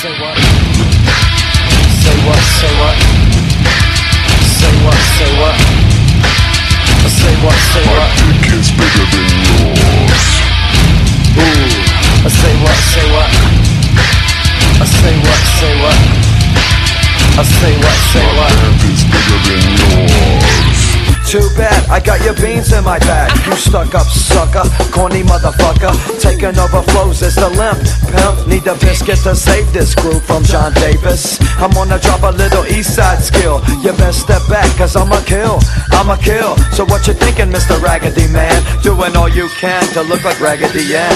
Say what? Say what? Say what? Say what? Say what? Say what? Say what? My dick is bigger than yours. Ooh. Say what? Say what? Say what? Say what? Say what? Say what? My dick is bigger than yours. Too bad, I got your beans in my bag. You stuck up sucker, corny motherfucker. Taking over flows is the limp. Pimp, need a Bizkit to save this group from Jon Davis. I'm gonna drop a little east side skill. You best step back, cause I'ma kill. I'ma kill. So what you thinking, Mr. Raggedy Man? Doing all you can to look like Raggedy Ann.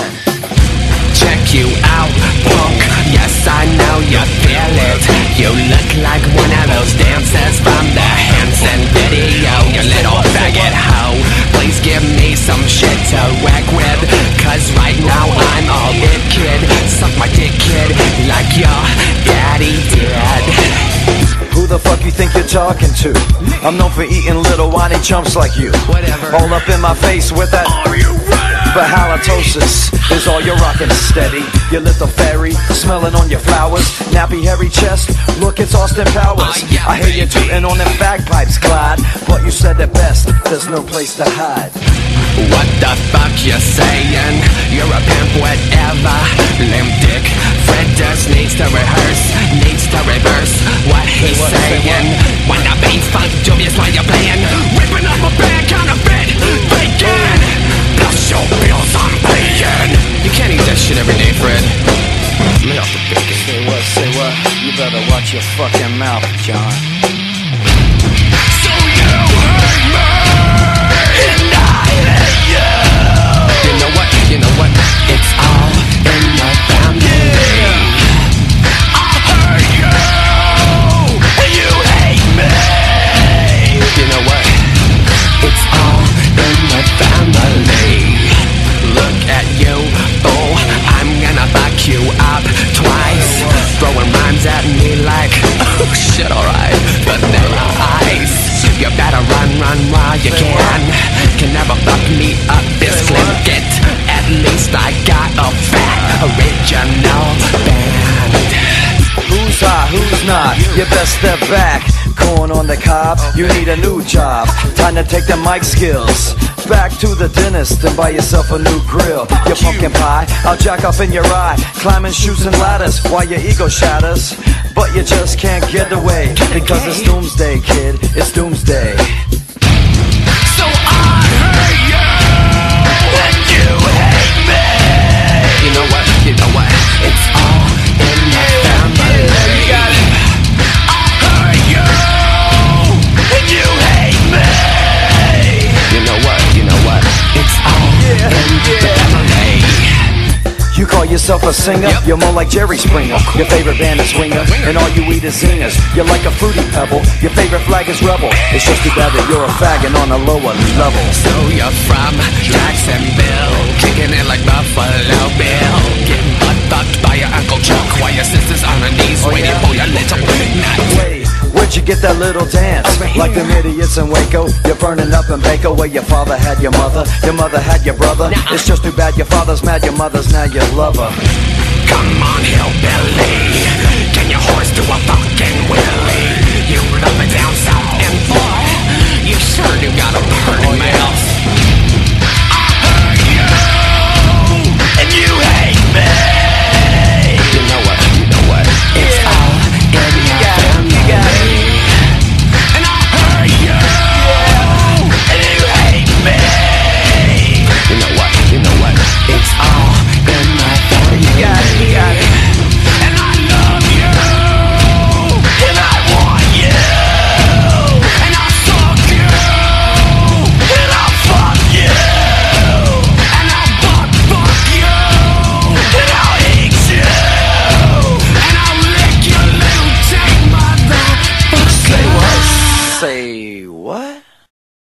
check you out, punk. Yes, I know you feel it. You look like one of those talking to? I'm known for eating little whiny chumps like you. Whatever. All up in my face with that. Are you ready? But halitosis is all you're rocking steady. Your little fairy, smelling on your flowers. Nappy hairy chest, look, it's Austin Powers. Oh, yeah, I hear you baby. tooting on them bagpipes, Clyde. But you said it best, there's no place to hide. What the fuck you saying? You're a pimp, whatever. Limp dick. Fred just needs to better watch your fucking mouth, Jon. At me like, oh shit, alright. Vanilla ice. You better run, run while you can. Can never fuck me up, this It. At least I got a fat original band. Who's hot, who's not? You best step back. Corn on the cob, you need a new job. Time to take the mic skills. Back to the dentist and buy yourself a new grill. Your pumpkin pie, I'll jack up in your eye. Climbing chutes and ladders while your ego shatters. But you just can't get away because it's doomsday, kid. It's doomsday. Yourself a singer? Yep. You're more like Jerry Springer. Your favorite band is Winger, and all you eat is zingers. You're like a fruity pebble. Your favorite flag is rebel. It's just too bad that you're a faggot on a lower level. So you're from Jacksonville, get that little dance? Like them idiots in Waco. You're burning up in Bako where your father had your mother. Your mother had your brother. It's just too bad your father's mad, your mother's now your lover.